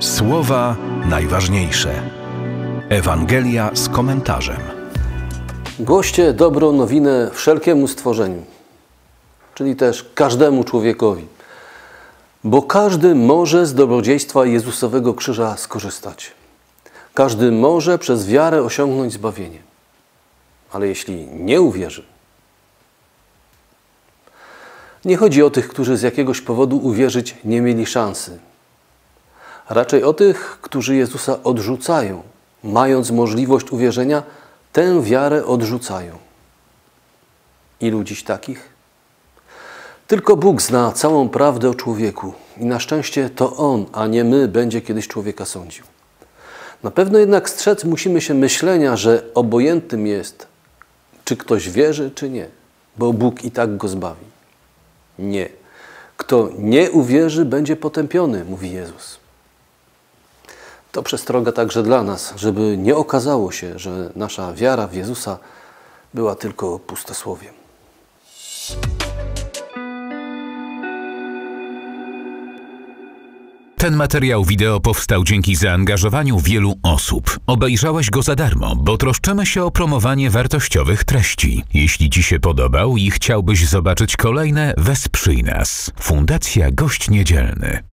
Słowa najważniejsze. Ewangelia z komentarzem. Głoście dobrą nowinę wszelkiemu stworzeniu, czyli też każdemu człowiekowi, bo każdy może z dobrodziejstwa Jezusowego krzyża skorzystać. Każdy może przez wiarę osiągnąć zbawienie. Ale jeśli nie uwierzy, nie chodzi o tych, którzy z jakiegoś powodu uwierzyć nie mieli szansy. Raczej o tych, którzy Jezusa odrzucają, mając możliwość uwierzenia, tę wiarę odrzucają. Ilu dziś takich? Tylko Bóg zna całą prawdę o człowieku i na szczęście to On, a nie my, będzie kiedyś człowieka sądził. Na pewno jednak strzec musimy się myślenia, że obojętnym jest, czy ktoś wierzy, czy nie, bo Bóg i tak go zbawi. Nie. Kto nie uwierzy, będzie potępiony, mówi Jezus. To przestroga także dla nas, żeby nie okazało się, że nasza wiara w Jezusa była tylko pustosłowiem. Ten materiał wideo powstał dzięki zaangażowaniu wielu osób. Obejrzałeś go za darmo, bo troszczymy się o promowanie wartościowych treści. Jeśli Ci się podobał i chciałbyś zobaczyć kolejne, wesprzyj nas. Fundacja Gość Niedzielny.